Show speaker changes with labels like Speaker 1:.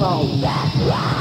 Speaker 1: vessel